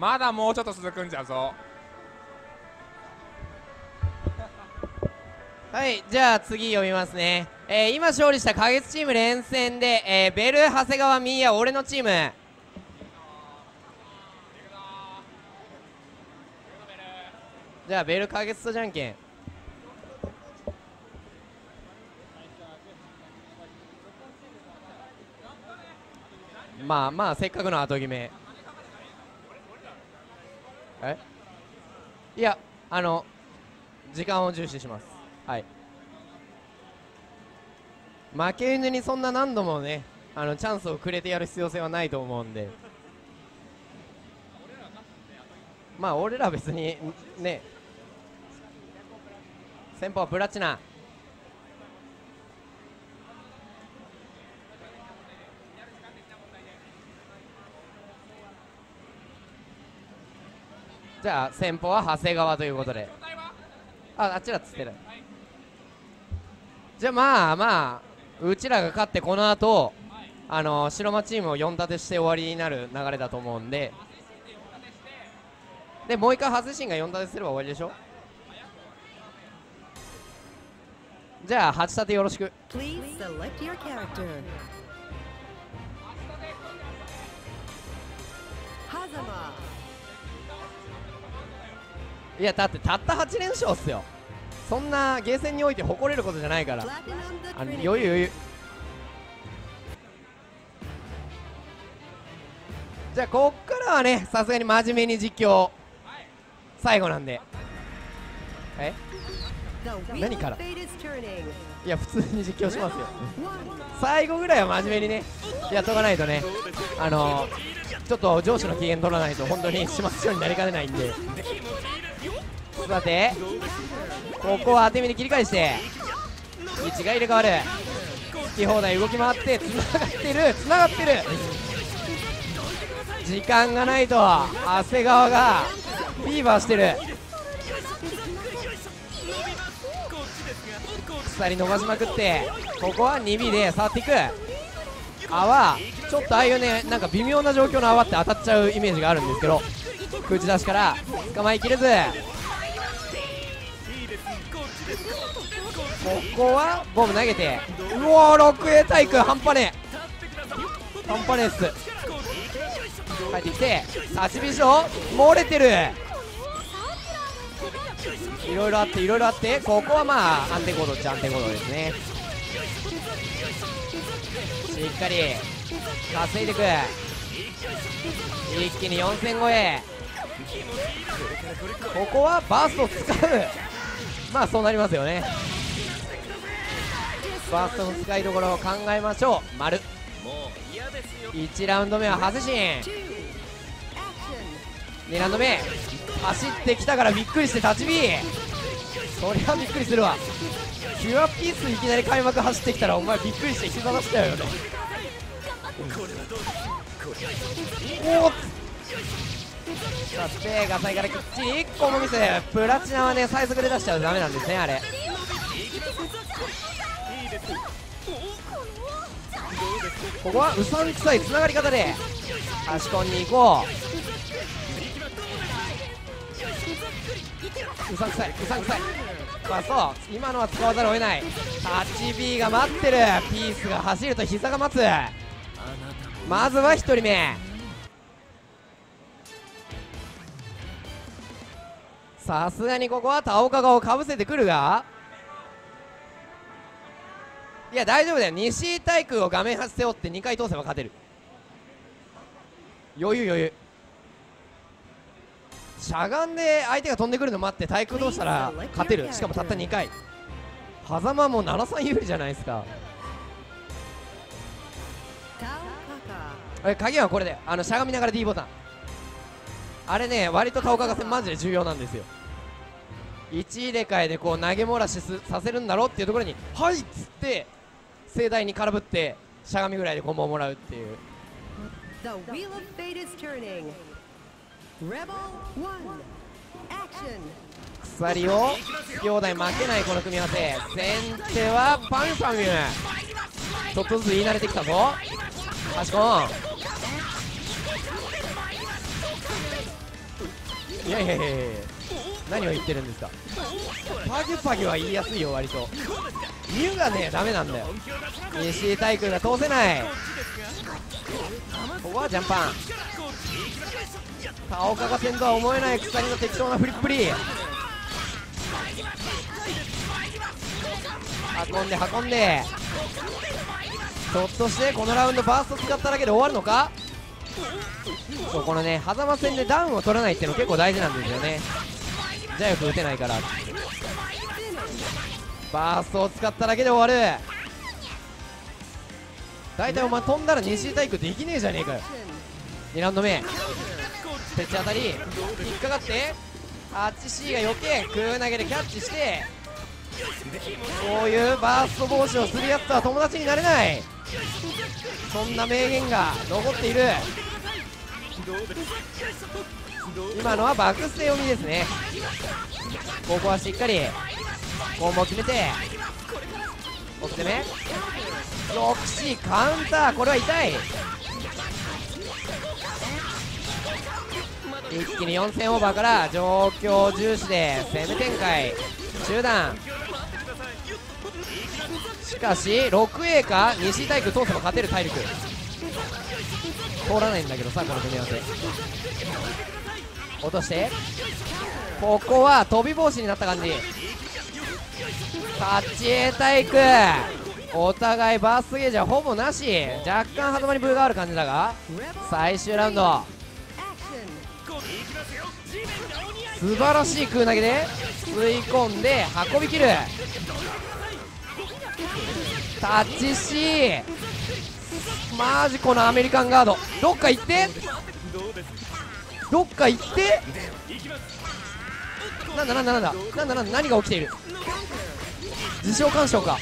まだもうちょっと続くんじゃぞ。はいじゃあ次読みますね、えー今勝利した花月チーム連戦で、えーベル長谷川ミーヤ俺のチーム。じゃあベル花月とじゃんけん。まあまあせっかくの後決め。え？いやあの時間を重視します。はい。負け犬にそんな何度もねあのチャンスをくれてやる必要性はないと思うんで。まあ俺ら別にね。先方はプラチナ。じゃあ先方は長谷川ということで。ああっちらっつってる。じゃあまあまあうちらが勝ってこの後あの白間チームを4立てして終わりになる流れだと思うんで。でもう一回ハセシンが4立てすれば終わりでしょ？じゃあ8立てよろしく。Please select your character. Hazama. いやだってたった8連勝っすよ。そんなゲーセンにおいて誇れることじゃないから。あ余裕余裕。じゃあこっからはねさすがに真面目に実況。最後なんで。え？何から？いや普通に実況しますよ。最後ぐらいは真面目にねやっとかないとねあのちょっと上司の機嫌取らないと本当に始末書になりかねないんで。さて。ここは当て身で切り返して。位置が入れ替わる。好き放題動き回ってつながってる。つながってる。時間がないと長谷川がフィーバーしてる。鎖伸ばしまくってここは 2B で触っていく。泡ちょっとああいうねなんか微妙な状況の泡って当たっちゃうイメージがあるんですけど口出しから捕まえきれず。ここはボム投げて。うおー 6A 対空半端ねえ。半端ねえっす。帰ってきて立ち美少漏れてる。いろいろあっていろいろあってここはまあ安定行動っちゃ安定行動ですね。しっかり稼いでく。一気に4000超え。ここはバースト使う。まあそうなりますよね。バーストの使いどころを考えましょう。丸。1ラウンド目はハセシン。2ラウンド目。走ってきたからびっくりして立ち火そりゃびっくりするわ。キュアピースいきなり開幕走ってきたらお前びっくりして膝出したよね。おおさてガサイからきっちり1個もミス。プラチナはね最速で出しちゃうとダメなんですねあれ。ここはうさんくさいつながり方で差し込んに行こう。うさんくさいうさんくさい。まあそう今のは使わざるを得ない。タッチ B が待ってる。ピースが走ると膝が待つ。まずは1人目。さすがにここは田岡がをかぶせてくるが。いや大丈夫だよ。西井対空を画面端背負って2回通せば勝てる。余裕余裕。しゃがんで相手が飛んでくるの待って対空通したら勝てる。しかもたった2回。狭間も73有利じゃないですか.え鍵はこれであのしゃがみながら D ボタン。あれね割と田岡が戦マジで重要なんですよ1入れ替えでこう投げ漏らしすさせるんだろうっていうところに「はい!」っつって盛大に空振ってしゃがみぐらいでコンボをもらうっていう.鎖を兄弟負けないこの組み合わせ。先手はパンパミュちょっとずつ言い慣れてきたぞ。差し込んいやいやいやいや何を言ってるんですか？パギパギは言いやすいよ割と。ミュがねダメなんだよ。西井大君が通せない。ここはジャンパン。田岡が戦とは思えない鎖の適当なフリップリ運んで運んで。ひょっとしてこのラウンドバースト使っただけで終わるのか？そうこのね狭間戦でダウンを取らないっていうの結構大事なんですよね。じゃあよく打てないから。バーストを使っただけで終わる。大体お前飛んだら西井体育できねえじゃねえかよ。2ラウンド目。ペチ当たり。引っかかって。あっち C が余計空投げでキャッチして。こういうバースト防止をするやつは友達になれない。そんな名言が残っている。今のはバックステ読みですね。ここはしっかりコンボ決めて奥攻め 6C カウンターこれは痛い。一気に4000オーバーから状況重視で攻め展開中段。しかし 6A か西体育通せば勝てる体力。通らないんだけどさこの組み合わせ。落として。ここは飛び防止になった感じ。タッチ A 体育お互いバースゲージはほぼなし。若干狭間にブーがある感じだが。最終ラウンド。素晴らしい空投げで。吸い込んで運びきる。タッチ C マジこのアメリカンガード。どっか行って。どっか行ってなんだなんだなんだなんだなんだ何が起きている？自称干渉か。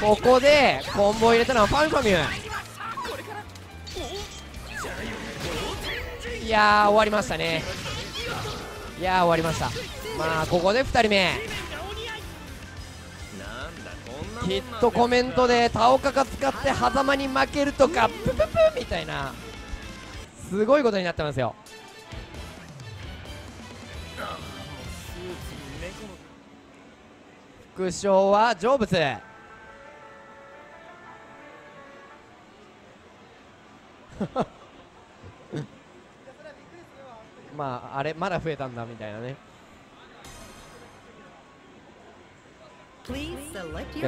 ここでコンボ入れたのはファンファミュいや終わりましたね。いや終わりました。まあここで2人目。きっとコメントで田岡が使って狭間に負けるとかプププみたいなすごいことになってますよ。副賞は成仏。まああれまだ増えたんだみたいなね。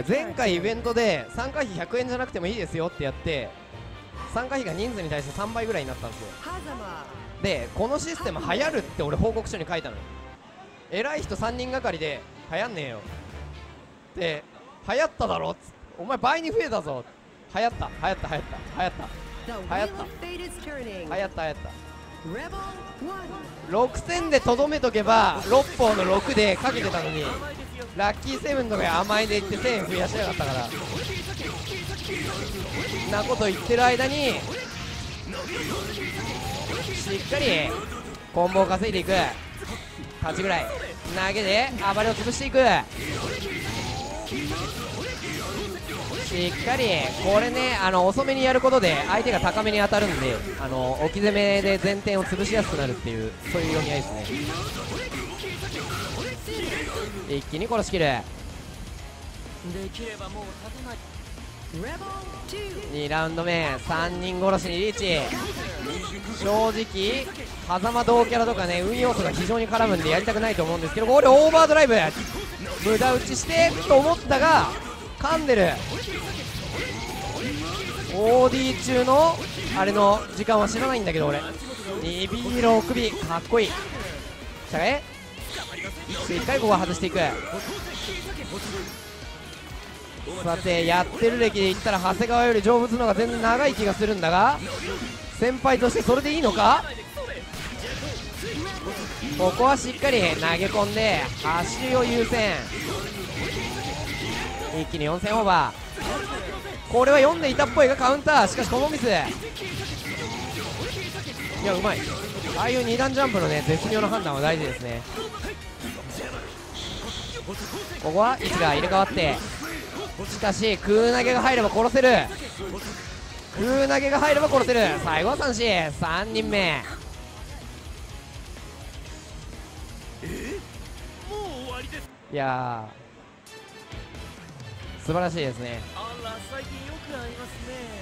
前回イ.ベントで参加費100円じゃなくてもいいですよってやって参加費が人数に対して3倍ぐらいになったんですよ.でこのシステム流行るって俺報告書に書いたのよ。偉い人3人がかりで流行んねえよ。で流行っただろっつって。お前倍に増えたぞ。流行った。流行った流行った。流行った。Of fate is turning. 流行った流行った。Rebel one. 6000でとどめとけば6本の6でかけてたのにラッキーセブンとか甘いでいって1000円増やしやがったからなこと言ってる間にしっかりコンボを稼いでいく。勝ちぐらい。投げで暴れを潰していく。しっかりこれねあの遅めにやることで相手が高めに当たるんであの置き攻めで前転を潰しやすくなるっていうそういう読み合いですね。一気に殺しきる Rebel two. 2ラウンド目3人殺しにリーチ。正直狭間同キャラとかね運要素が非常に絡むんでやりたくないと思うんですけどこれオーバードライブ。無駄打ちしてと思ったが噛んでる。OD 中のあれの時間は知らないんだけど俺。2B6 首かっこいい。したえしっかりここは外していく。さてやってる歴で言ったら長谷川より成仏の方が全然長い気がするんだが先輩としてそれでいいのか？ここはしっかり投げ込んで走りを優先。一気に4000オーバー。これは読んでいたっぽいがカウンター。しかしコモミスいやうまい。ああいう2段ジャンプのね絶妙な判断は大事ですね。ここは位置が入れ替わって。しかし空投げが入れば殺せる。空投げが入れば殺せる。最後は三振。三人目。いや素晴らしいですね。あら最近よく会いますね。